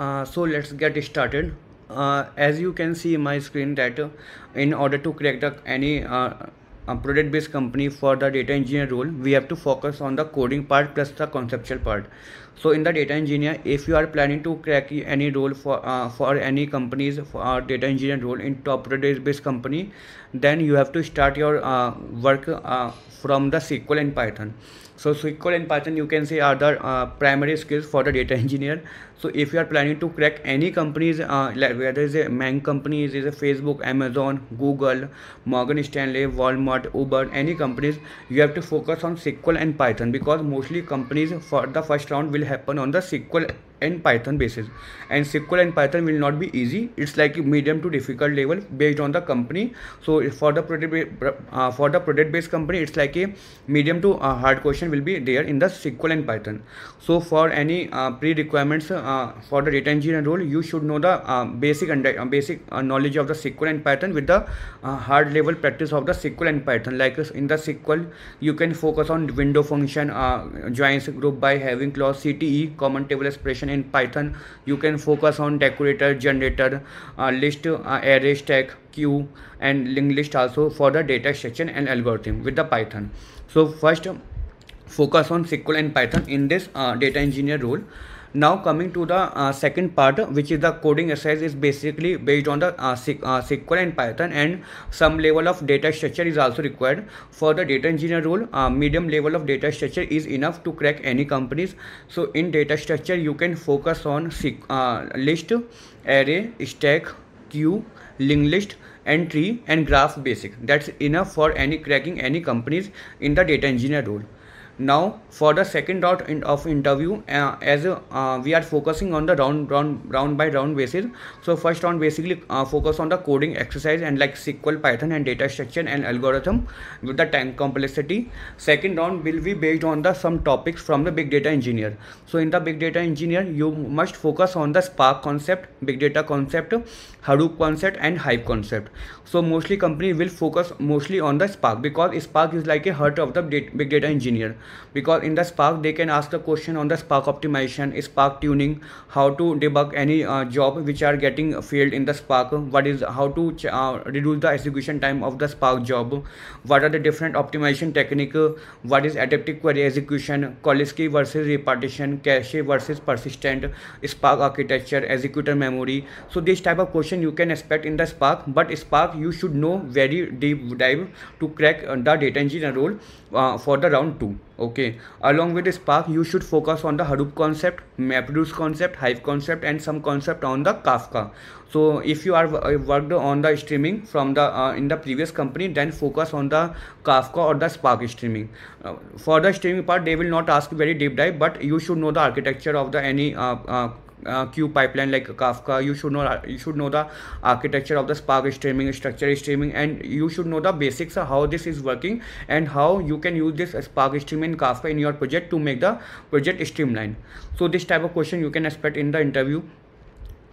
uh, so let's get started. Uh, as you can see my screen that uh, in order to crack the any uh, product based company for the data engineer role we have to focus on the coding part plus the conceptual part. So in the data engineer if you are planning to crack any role for uh, for any companies for uh, data engineer role in top product based company then you have to start your uh, work uh, from the sql and python so SQL and Python you can say are the uh, primary skills for the data engineer. So if you are planning to crack any companies, uh, like whether it's a MAANG company, is a Facebook, Amazon, Google, Morgan Stanley, Walmart, Uber, any companies, you have to focus on SQL and Python because mostly companies for the first round will happen on the SQL and python basis. And sql and python will not be easy. It's like a medium to difficult level based on the company. So for the product uh, for the product based company it's like a medium to uh, hard question will be there in the sql and python. So for any uh, pre-requirements uh, for the data engineer role you should know the uh, basic and uh, basic knowledge of the sql and python with the hard level practice of the sql and python. Like in the sql you can focus on window function joins group by having clause cte common table expression in python you can focus on decorator generator uh, list uh, array stack queue and linked list also for the data section and algorithm with the python. So first focus on sql and python in this uh, data engineer role now coming to the uh, second part which is the coding exercise is basically based on the uh, SQL uh, and Python and some level of data structure is also required. For the data engineer role uh, medium level of data structure is enough to crack any companies. So in data structure you can focus on uh, list array stack queue linked list and tree and graph basic. That's enough for any cracking any companies in the data engineer role now for the second round of interview uh, as uh, we are focusing on the round round round by round basis. So first round basically uh, focus on the coding exercise and like sql python and data structure and algorithm with the time complexity. Second round will be based on the some topics from the big data engineer. So in the big data engineer you must focus on the spark concept big data concept hadoop concept and hive concept. So mostly company will focus mostly on the spark because spark is like a heart of the big data engineer because in the spark they can ask the question on the spark optimization spark tuning how to debug any uh, job which are getting failed in the spark what is how to uh, reduce the execution time of the spark job what are the different optimization technique what is adaptive query execution coalesce versus repartition cache versus persistent spark architecture executor memory. So this type of question you can expect in the spark but spark you should know very deep dive to crack the data engineer role uh, for the round 2 okay. Along with spark you should focus on the hadoop concept mapreduce concept hive concept and some concept on the kafka. So if you are uh, worked on the streaming from the uh, in the previous company then focus on the kafka or the spark streaming. Uh, for the streaming part they will not ask very deep dive but you should know the architecture of the any uh, uh, uh, queue pipeline like Kafka. You should know you should know the architecture of the Spark streaming, structure streaming, and you should know the basics of how this is working and how you can use this Spark streaming Kafka in your project to make the project streamline. So this type of question you can expect in the interview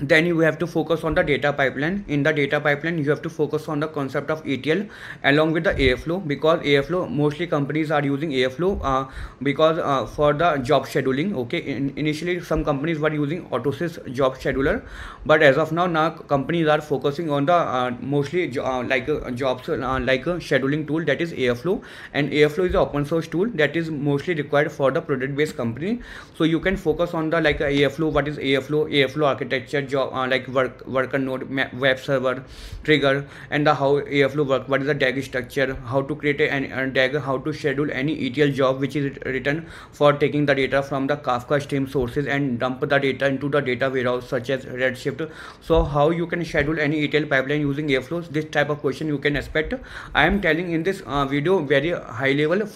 then you have to focus on the data pipeline. In the data pipeline you have to focus on the concept of etl along with the airflow because airflow mostly companies are using airflow uh, because uh, for the job scheduling okay? In, initially some companies were using autosys job scheduler but as of now now companies are focusing on the uh, mostly jo uh, like uh, jobs uh, like a scheduling tool that is airflow. And airflow is an open source tool that is mostly required for the product based company. So you can focus on the like airflow what is airflow airflow architecture job uh, like work worker node web server trigger and the how airflow work. What is the dag structure? How to create a, a dag how to schedule any etl job which is written for taking the data from the kafka stream sources and dump the data into the data warehouse such as redshift. So how you can schedule any etl pipeline using airflow? This type of question you can expect. I am telling in this uh, video very high level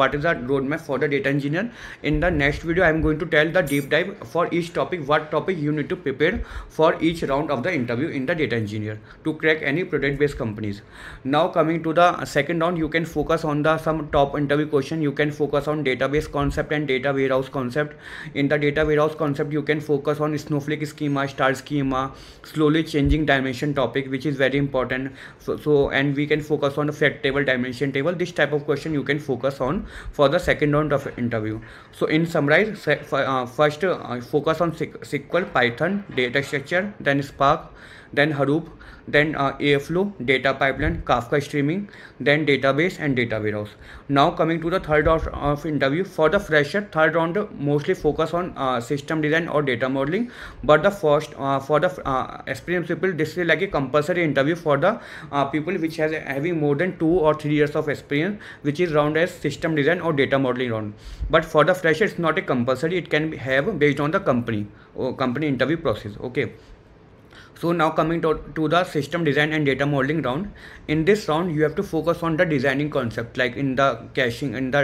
what is the roadmap for the data engineer. In the next video i am going to tell the deep dive for each topic what topic you need to prepare for each round of the interview in the data engineer to crack any product based companies. Now coming to the second round you can focus on the some top interview question. You can focus on database concept and data warehouse concept. In the data warehouse concept you can focus on snowflake schema star schema slowly changing dimension topic which is very important. So, so and we can focus on the fact table dimension table. This type of question you can focus on for the second round of interview. So in summarize uh, first uh, focus on sql python data structure then spark then hadoop then uh, Airflow, data pipeline, Kafka streaming, then database and data warehouse. Now coming to the third round of interview for the fresher, third round mostly focus on uh, system design or data modeling. But the first uh, for the uh, experienced people, this is like a compulsory interview for the uh, people which has having more than two or three years of experience, which is round as system design or data modeling round. But for the fresher, it's not a compulsory. It can be have based on the company or company interview process. Okay so now coming to, to the system design and data modeling round. In this round you have to focus on the designing concept. Like in the caching in the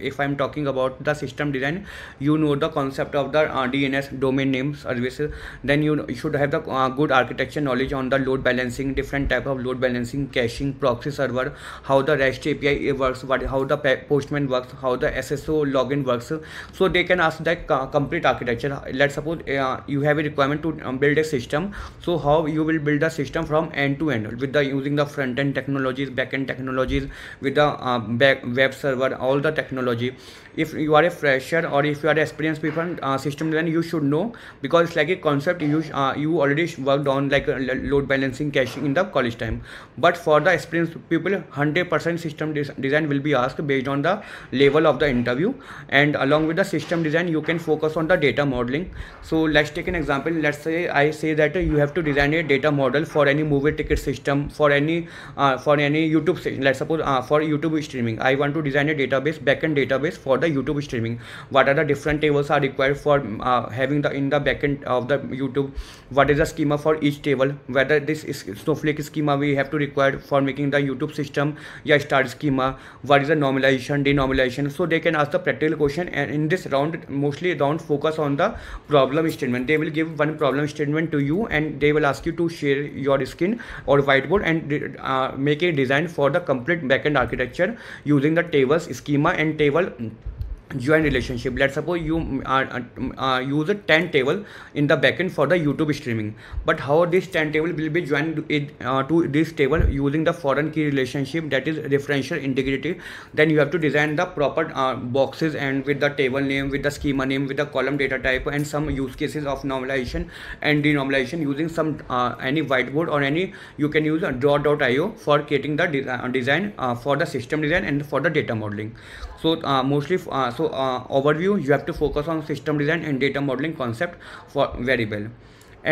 if i'm talking about the system design you know the concept of the uh, dns domain name services. Then you should have the uh, good architecture knowledge on the load balancing different type of load balancing caching proxy server how the rest api works what how the postman works how the sso login works. So they can ask that uh, complete architecture. Let's suppose uh, you have a requirement to um, build a system. So how you will build a system from end to end with the using the front end technologies back end technologies with the uh, back web server all the technology. If you are a fresher or if you are experienced people uh, system then you should know because it's like a concept you uh, you already worked on like uh, load balancing caching in the college time. But for the experienced people 100% system des design will be asked based on the level of the interview. And along with the system design you can focus on the data modeling. So let's take an example. Let's say i say that you have to design a data model for any movie ticket system for any uh, for any youtube let's suppose uh, for youtube streaming. I want to design a database backend database for the youtube streaming. What are the different tables are required for uh, having the in the backend of the youtube? What is the schema for each table? Whether this is snowflake schema we have to require for making the youtube system yeah star schema. What is the normalization denormalization so they can ask the practical question and in this round mostly round focus on the problem statement. They will give one problem statement to you and they will ask you to share your screen or whiteboard and uh, make a design for the complete backend architecture using the tables schema and table join relationship. Let's suppose you uh, uh, use a 10 table in the backend for the youtube streaming. But how this 10 table will be joined it, uh, to this table using the foreign key relationship that is referential integrity then you have to design the proper uh, boxes and with the table name with the schema name with the column data type and some use cases of normalization and denormalization using some uh, any whiteboard or any you can use a draw.io for creating the de uh, design for the system design and for the data modeling. So uh, mostly uh, so uh, overview you have to focus on system design and data modeling concept for well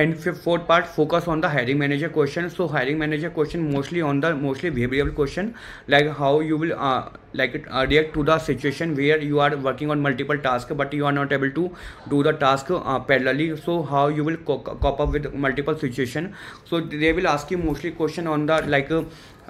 and fourth part focus on the hiring manager question so hiring manager question mostly on the mostly behavioral question like how you will uh, like uh, react to the situation where you are working on multiple tasks but you are not able to do the task uh, parallelly so how you will co cope up with multiple situation so they will ask you mostly question on the like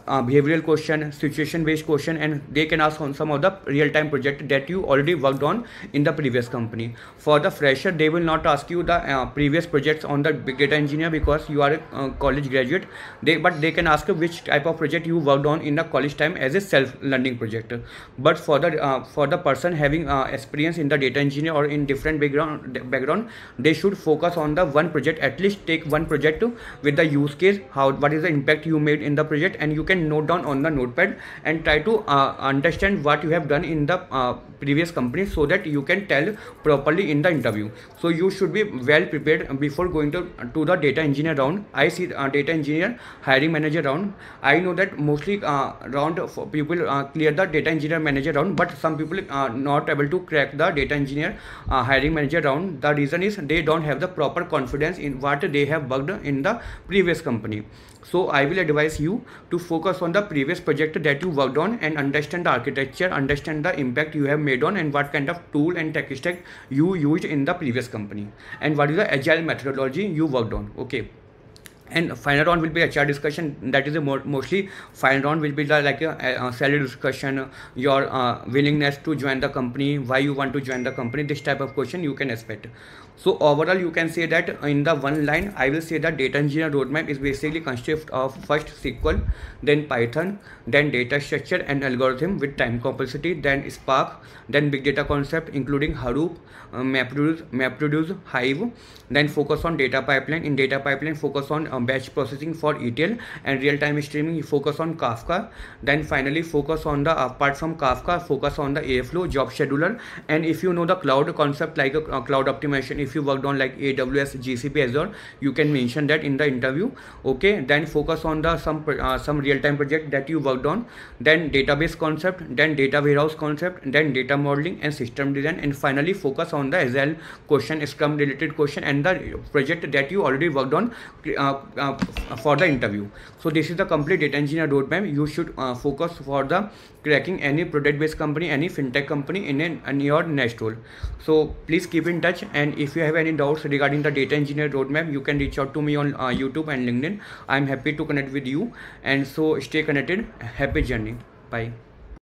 uh, behavioral question, situation based question, and they can ask on some of the real time project that you already worked on in the previous company. For the fresher, they will not ask you the uh, previous projects on the big data engineer because you are a uh, college graduate. They but they can ask which type of project you worked on in the college time as a self learning project. But for the uh, for the person having uh, experience in the data engineer or in different background background, they should focus on the one project. At least take one project with the use case, how what is the impact you made in the project, and you can can note down on the notepad and try to uh, understand what you have done in the uh, previous company so that you can tell properly in the interview. So you should be well prepared before going to to the data engineer round. I see uh, data engineer hiring manager round. I know that mostly uh, round people uh, clear the data engineer manager round but some people are not able to crack the data engineer uh, hiring manager round. The reason is they don't have the proper confidence in what they have worked in the previous company. So I will advise you to focus on the previous project that you worked on and understand the architecture, understand the impact you have made on and what kind of tool and tech stack you used in the previous company and what is the agile methodology you worked on. Okay and final round will be HR discussion. That is a more, mostly final round will be the, like a, a salary discussion, your uh, willingness to join the company, why you want to join the company. This type of question you can expect. So overall you can say that in the one line i will say that data engineer roadmap is basically consist of first sql then python then data structure and algorithm with time complexity then spark then big data concept including hadoop uh, mapreduce mapreduce hive then focus on data pipeline. In data pipeline focus on um, batch processing for etl and real-time streaming. Focus on kafka. Then finally focus on the apart from kafka focus on the airflow job scheduler. And if you know the cloud concept like a, a cloud optimization if you worked on like aws gcp azure you can mention that in the interview okay? Then focus on the some uh, some real-time project that you worked on then database concept then data warehouse concept then data modeling and system design and finally focus on the agile question scrum related question and the project that you already worked on uh, uh, for the interview. So this is the complete data engineer roadmap you should uh, focus for the cracking any product based company any fintech company in, an, in your next role. So please keep in touch and if you have any doubts regarding the data engineer roadmap you can reach out to me on uh, youtube and linkedin. I'm happy to connect with you. And so stay connected. Happy journey. Bye